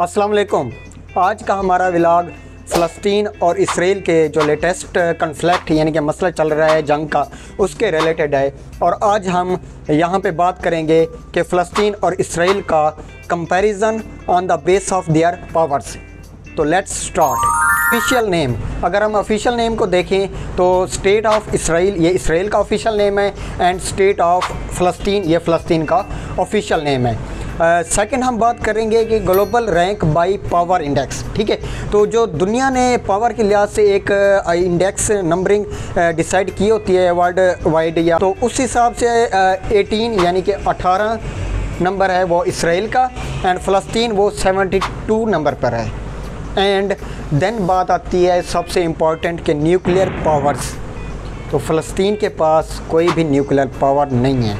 अस्सलाम वालेकुम आज का हमारा विलाग फ़लस्तीन और इसराइल के जो लेटेस्ट कन्फ्लिक्ट यानी कि मसला चल रहा है जंग का, उसके रिलेटेड है। और आज हम यहाँ पे बात करेंगे कि फ़लस्तीन और इसराइल का comparison on the base of their powers तो लेट्स स्टार्ट ऑफिशियल नेम अगर हम ऑफिशियल नेम को देखें तो स्टेट ऑफ़ इसराइल ये इसराइल का ऑफिशियल नेम है एंड स्टेट ऑफ़ फ़लस्तीन, ये फ़लस्तीन का ऑफिशियल नेम है। सेकंड हम बात करेंगे कि global rank by power index ठीक है? तो जो दुनिया ने पावर के लिहाज से एक इंडेक्स नंबरिंग डिसाइड की होती है वर्ल्ड वाइड या तो उस हिसाब से एटीन यानी कि 18 नंबर है वो इसराइल का एंड फ़लस्तीन वो 72 नंबर पर है। एंड देन बात आती है सबसे इंपॉर्टेंट कि न्यूक्लियर पावर्स तो फ़लस्तीन के पास कोई भी न्यूक्लियर पावर नहीं है।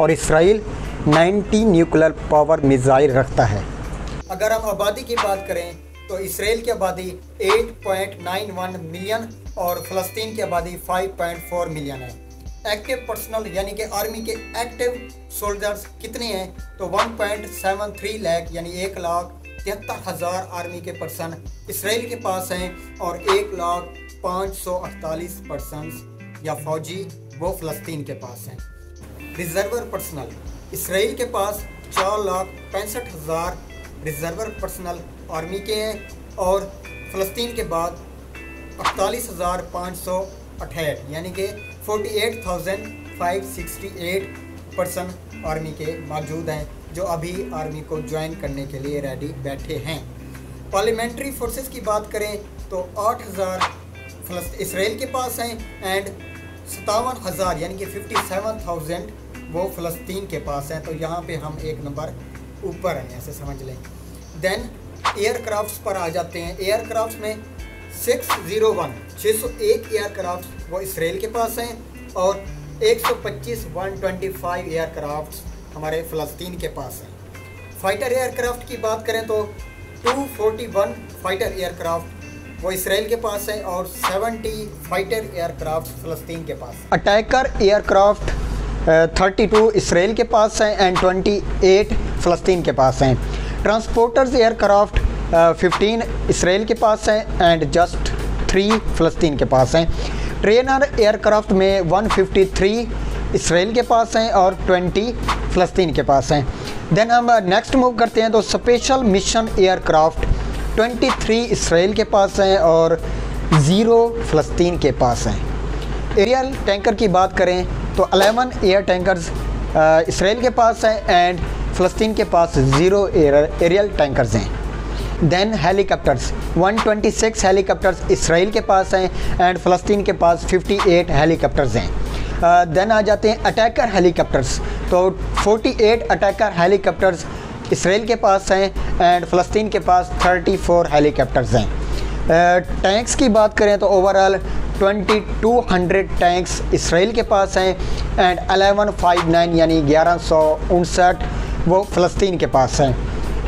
और इसराइल 90 न्यूक्लियर पावर मिज़ाइल रखता है। अगर हम आबादी की बात करें तो इसराइल की आबादी 8.91 मिलियन और फ़लस्तीन की आबादी 5.4 मिलियन है। एक्टिव पर्सनल यानी कि आर्मी के एक्टिव सोल्जर्स कितने हैं? तो 1.73 लाख यानी एक लाख तिहत्तर हज़ार आर्मी के पर्सन इसराइल के पास हैं और एक लाख पाँच सौ अड़तालीस पर्सन या फौजी वो फ़लस्तीन के पास हैं। रिजर्वर पर्सनल इसराइल के पास चार लाख पैंसठ हज़ार रिजर्वर पर्सनल आर्मी के हैं और फ़लस्तीन के बाद अड़तालीस हज़ार पाँच सौ अठहठ यानी कि forty eight thousand five sixty eight person army के मौजूद हैं, जो अभी आर्मी को ज्वाइन करने के लिए रेडी बैठे हैं। पार्लियामेंट्री फोर्सेस की बात करें तो आठ हज़ार इसराइल के पास हैं एंड सतावन हज़ार, यानी कि फिफ्टी सेवन थाउज़ेंड वो फ़लस्तीन के पास है तो यहाँ पे हम एक नंबर ऊपर हैं, ऐसे समझ लें। देन एयरक्राफ्ट्स पर आ जाते हैं। एयरक्राफ्ट्स में सिक्स ज़ीरो वन छः सौ एक एयरक्राफ्ट वो इसराइल के पास हैं और एक सौ पच्चीस वन ट्वेंटी फाइव एयरक्राफ्ट हमारे फ़लस्तीन के पास हैं। फाइटर एयरक्राफ्ट की बात करें तो two forty one fighter aircraft वो इसराइल के पास है और सेवेंटी फाइटर एयरक्राफ्ट फ़लस्तीन के पास attacker aircraft thirty two Israel के पास हैं एंड ट्वेंटी एट फ़लस्तीन के पास हैं। ट्रांसपोर्टर्स एयरक्राफ्ट फिफ्टीन इसराइल के पास हैं एंड जस्ट थ्री फ़लस्तीन के पास हैं। ट्रेनर एयरक्राफ्ट में 153 इसराइल के पास हैं और 20 फ़लस्तीन के पास हैं। देन हम नेक्स्ट मूव करते हैं तो स्पेशल मिशन एयरक्राफ्ट 23 इसराइल के पास हैं और ज़ीरो फ़लस्तीन के पास हैं। एरियल टैंकर की बात करें तो 11 एयर टैंकर्स इसराइल के पास हैं एंड फ़लस्तीन के पास ज़ीरो एरियल टैंकर्स हैं। देन हेलीकॉप्टर्स 126 हेलीकॉप्टर्स इसराइल के पास हैं एंड फ़लस्तीन के पास 58 हेलीकॉप्टर्स हैं। देन आ जाते हैं अटैकर हेलीकॉप्टर्स तो 48 अटैकर हेलीकॉप्टर्स इसराइल के पास हैं एंड फ़लस्तीन के पास 34 हेलीकॉप्टर्स हैं। टैंक्स की बात करें तो ओवरऑल 2200 टैंक्स इसराइल के पास हैं एंड 1159 यानी ग्यारह वो फ़लस्तीन के पास हैं।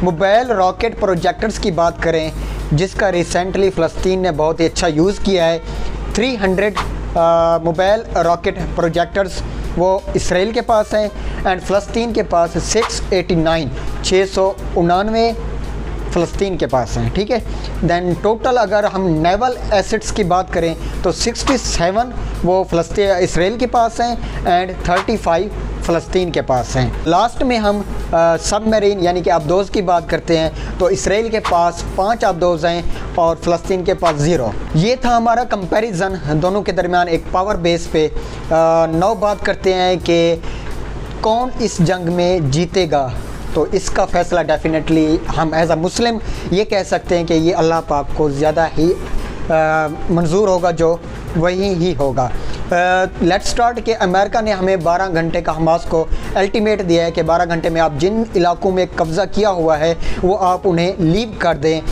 मोबाइल रॉकेट प्रोजेक्टर्स की बात करें, जिसका रिसेंटली फ़लस्तीन ने बहुत ही अच्छा यूज़ किया है 300 मोबाइल रॉकेट प्रोजेक्टर्स वो इसराइल के पास हैं एंड फ़लस्तीन के पास 689 छः सौ उनानवे फ़लस्तीन के पास हैं, ठीक है? दैन टोटल अगर हम नेवल एसिड्स की बात करें तो 67 वो फ़लस्तीन इसराइल के पास हैं एंड 35 फ़लस्तीन के पास हैं। लास्ट में हम सब मरीन यानी कि अबदोज़ की बात करते हैं तो इसराइल के पास पाँच अबदोज़ हैं और फ़लस्तीन के पास ज़ीरो ये था हमारा कंपैरिजन दोनों के दरमियान एक पावर बेस पे। नौ बात करते हैं कि कौन इस जंग में जीतेगा? तो इसका फ़ैसला डेफिनेटली हम एज़ अ मुस्लिम ये कह सकते हैं कि ये अल्लाह पाक को ज़्यादा ही मंजूर होगा जो वही ही होगा। लेट्स स्टार्ट कि अमेरिका ने हमें 12 घंटे का हमास को अल्टीमेट दिया है कि 12 घंटे में आप जिन इलाकों में कब्ज़ा किया हुआ है, वो आप उन्हें लीव कर दें।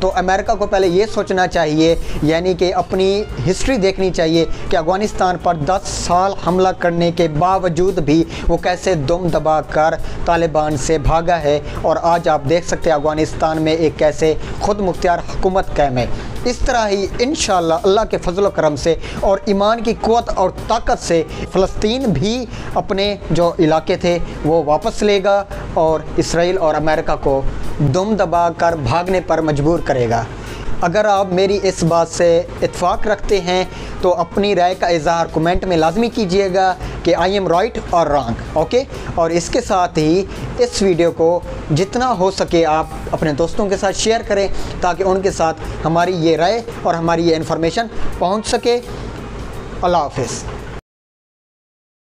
तो अमेरिका को पहले ये सोचना चाहिए, यानी कि अपनी हिस्ट्री देखनी चाहिए कि अफ़गानिस्तान पर 10 साल हमला करने के बावजूद भी वो कैसे दम दबा कर तालिबान से भागा है। और आज आप देख सकते हैं अफ़गानिस्तान में एक कैसे खुद मुख्तियार हुकूमत कैम है। इस तरह ही इन अल्लाह के फजल करम से और ईमान की क़वत और ताकत से फ़लस्तीन भी अपने जो इलाके थे, वो वापस लेगा और इसराइल और अमेरिका को दुम दबा कर भागने पर मजबूर करेगा। अगर आप मेरी इस बात से इतफ़ाक़ रखते हैं तो अपनी राय का इजहार कमेंट में लाजमी कीजिएगा कि आई एम राइट और रॉन्ग, ओके? और इसके साथ ही इस वीडियो को जितना हो सके आप अपने दोस्तों के साथ शेयर करें ताकि उनके साथ हमारी ये राय और हमारी ये इन्फॉर्मेशन पहुँच सके। अल्लाह हाफिज़।